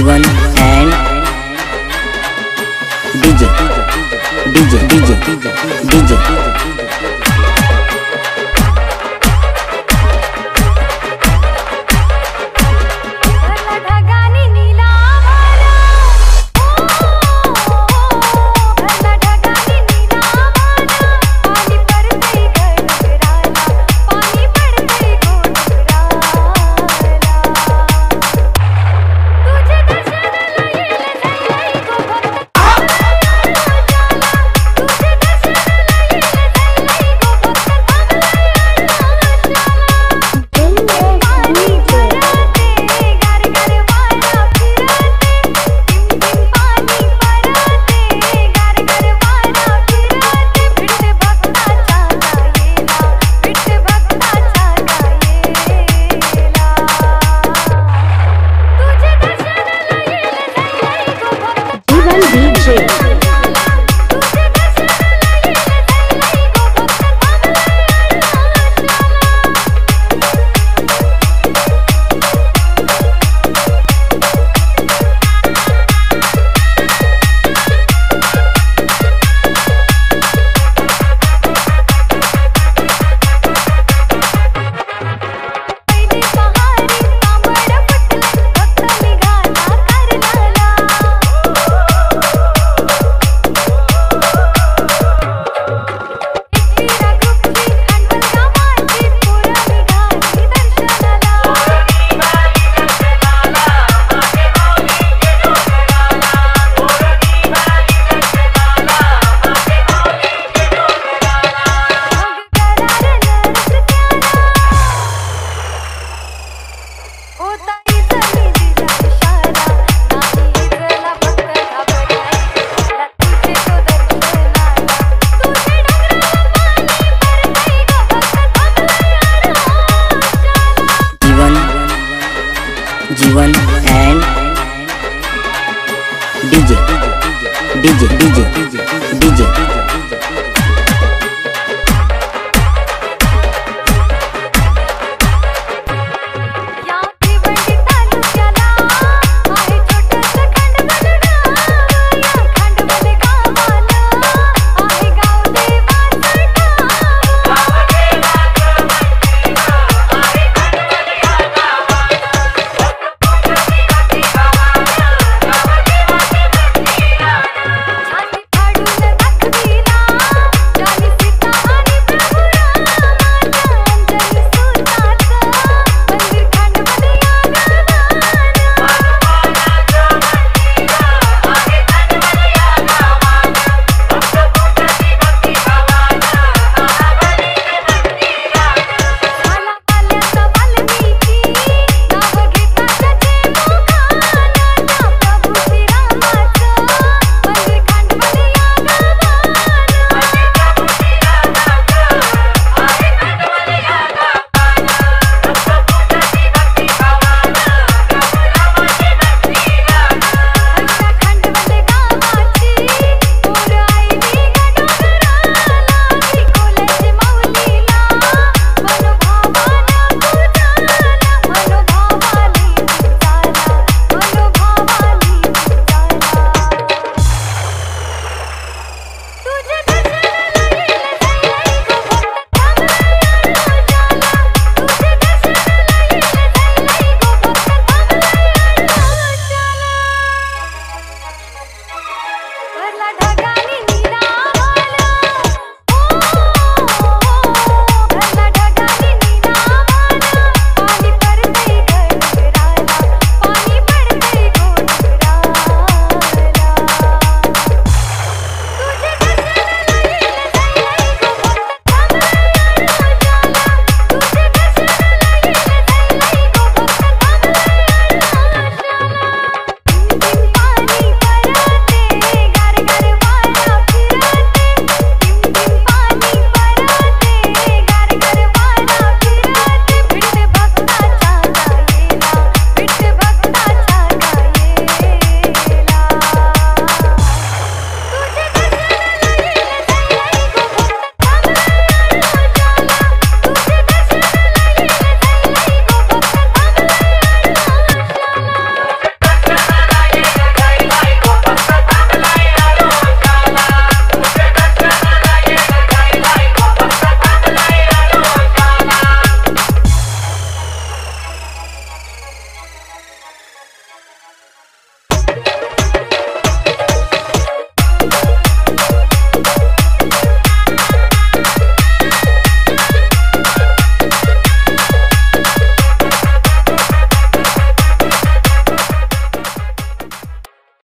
Sivan and DJ DJ DJ DJ DJ Jeevan and DJ DJ DJ DJ